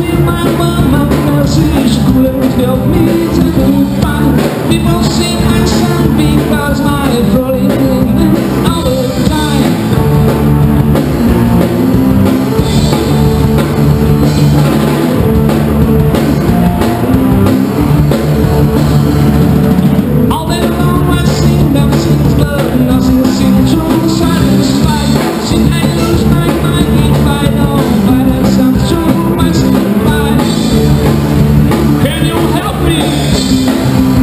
me, my mama, now she's cool help me. to Thank you.